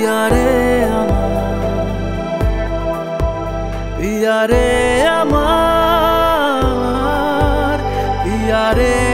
পিয়ারে আমার পিয়ারে আমার পিয়ারে